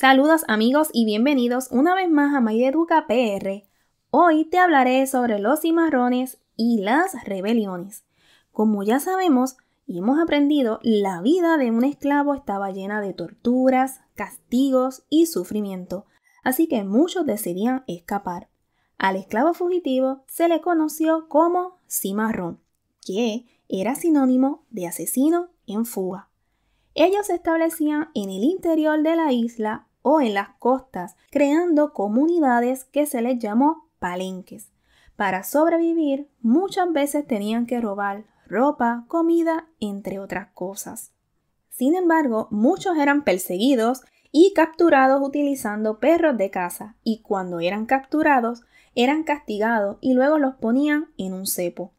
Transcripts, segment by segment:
Saludos amigos y bienvenidos una vez más a Maide Educa PR. Hoy te hablaré sobre los cimarrones y las rebeliones. Como ya sabemos y hemos aprendido, la vida de un esclavo estaba llena de torturas, castigos y sufrimiento, así que muchos decidían escapar. Al esclavo fugitivo se le conoció como cimarrón, que era sinónimo de asesino en fuga. Ellos se establecían en el interior de la isla o en las costas, creando comunidades que se les llamó palenques. Para sobrevivir, muchas veces tenían que robar ropa, comida, entre otras cosas. Sin embargo, muchos eran perseguidos y capturados utilizando perros de caza, y cuando eran capturados, eran castigados y luego los ponían en un cepo.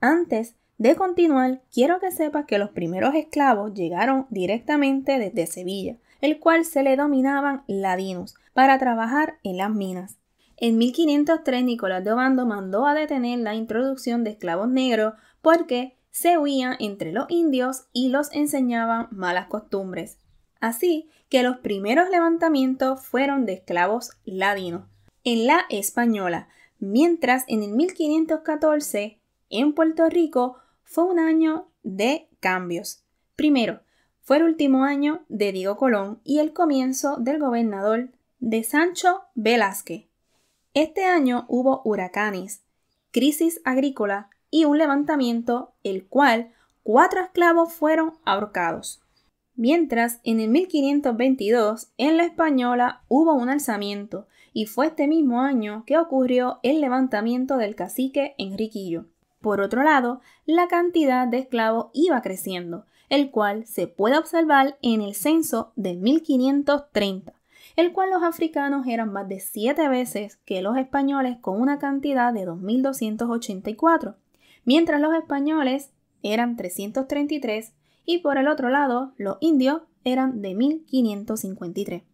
Antes de continuar, quiero que sepas que los primeros esclavos llegaron directamente desde Sevilla, el cual se le dominaban ladinos, para trabajar en las minas. En 1503 Nicolás de Obando mandó a detener la introducción de esclavos negros porque se huían entre los indios y los enseñaban malas costumbres. Así que los primeros levantamientos fueron de esclavos ladinos en la española, mientras en el 1514 en Puerto Rico fue un año de cambios. Primero, fue el último año de Diego Colón y el comienzo del gobernador de Sancho Velázquez. Este año hubo huracanes, crisis agrícola y un levantamiento, el cual cuatro esclavos fueron ahorcados. Mientras en el 1522 en la Española hubo un alzamiento y fue este mismo año que ocurrió el levantamiento del cacique Enriquillo. Por otro lado, la cantidad de esclavos iba creciendo el cual se puede observar en el censo de 1530, el cual los africanos eran más de siete veces que los españoles con una cantidad de 2.284, mientras los españoles eran 333 y por el otro lado los indios eran de 1553.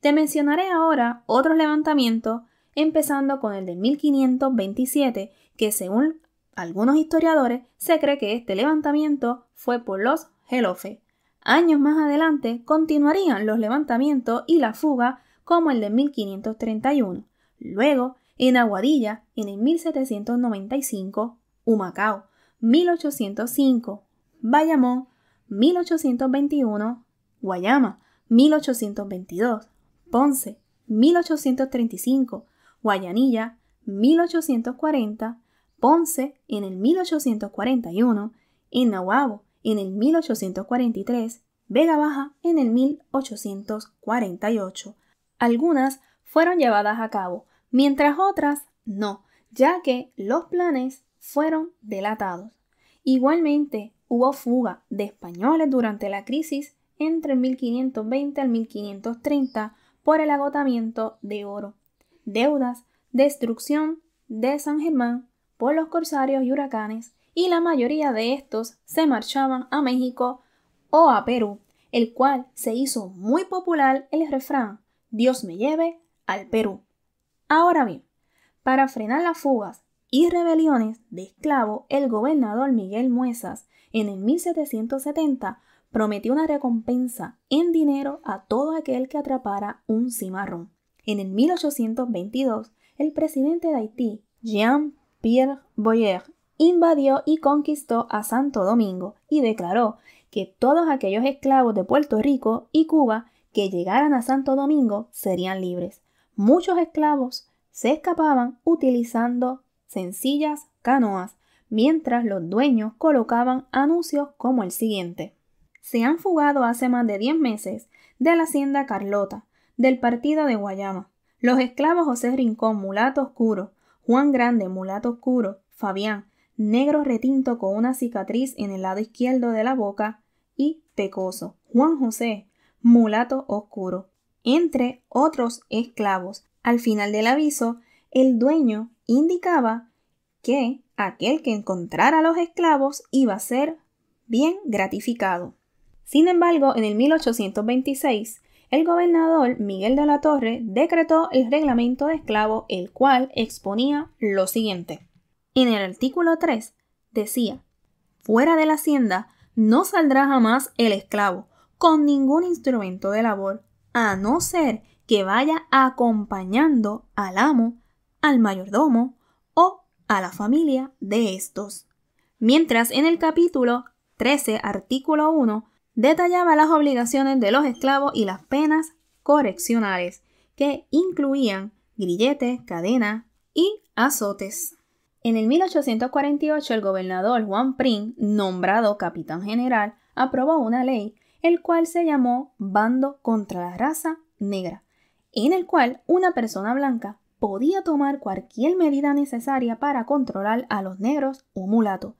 Te mencionaré ahora otros levantamientos, empezando con el de 1527, que según algunos historiadores se cree que este levantamiento fue por los Helofe. Años más adelante continuarían los levantamientos y la fuga como el de 1531. Luego, en Aguadilla, en el 1795, Humacao, 1805, Bayamón, 1821, Guayama, 1822, Ponce, 1835, Guayanilla, 1840, Ponce en el 1841, en Nahuabo en el 1843, Vega Baja en el 1848. Algunas fueron llevadas a cabo, mientras otras no, ya que los planes fueron delatados. Igualmente, hubo fuga de españoles durante la crisis entre el 1520 al 1530 por el agotamiento de oro, deudas, destrucción de San Germán por los corsarios y huracanes y la mayoría de estos se marchaban a México o a Perú, el cual se hizo muy popular el refrán Dios me lleve al Perú. Ahora bien, para frenar las fugas y rebeliones de esclavos, el gobernador Miguel Muezas en el 1770 prometió una recompensa en dinero a todo aquel que atrapara un cimarrón. En el 1822, el presidente de Haití, Jean-Pierre Boyer, invadió y conquistó a Santo Domingo y declaró que todos aquellos esclavos de Puerto Rico y Cuba que llegaran a Santo Domingo serían libres. Muchos esclavos se escapaban utilizando sencillas canoas, mientras los dueños colocaban anuncios como el siguiente. Se han fugado hace más de 10 meses de la hacienda Carlota, del partido de Guayama. Los esclavos José Rincón, mulato oscuro, Juan Grande, mulato oscuro, Fabián, negro retinto con una cicatriz en el lado izquierdo de la boca y pecoso. Juan José, mulato oscuro, entre otros esclavos. Al final del aviso, el dueño indicaba que aquel que encontrara los esclavos iba a ser bien gratificado. Sin embargo, en el 1826, el gobernador Miguel de la Torre decretó el reglamento de esclavos, el cual exponía lo siguiente. En el artículo 3 decía, fuera de la hacienda no saldrá jamás el esclavo con ningún instrumento de labor, a no ser que vaya acompañando al amo, al mayordomo o a la familia de estos. Mientras en el capítulo 13, artículo 1, detallaba las obligaciones de los esclavos y las penas correccionales, que incluían grilletes, cadena y azotes. En el 1848 el gobernador Juan Prim, nombrado capitán general, aprobó una ley, el cual se llamó Bando contra la raza negra, en el cual una persona blanca podía tomar cualquier medida necesaria para controlar a los negros o mulatos.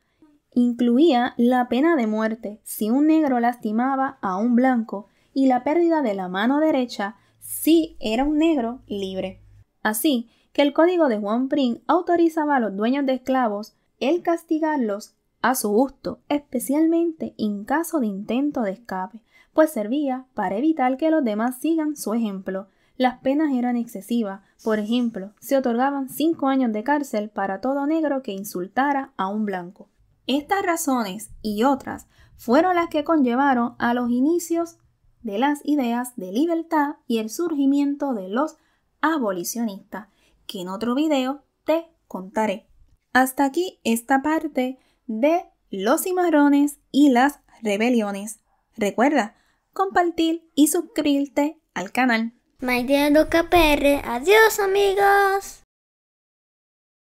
Incluía la pena de muerte si un negro lastimaba a un blanco y la pérdida de la mano derecha si era un negro libre. Así que el código de Juan Prim autorizaba a los dueños de esclavos el castigarlos a su gusto, especialmente en caso de intento de escape, pues servía para evitar que los demás sigan su ejemplo. Las penas eran excesivas, por ejemplo, se otorgaban cinco años de cárcel para todo negro que insultara a un blanco. Estas razones y otras fueron las que conllevaron a los inicios de las ideas de libertad y el surgimiento de los abolicionistas, que en otro video te contaré. Hasta aquí esta parte de los cimarrones y las rebeliones. Recuerda compartir y suscribirte al canal. My PR. Adiós amigos.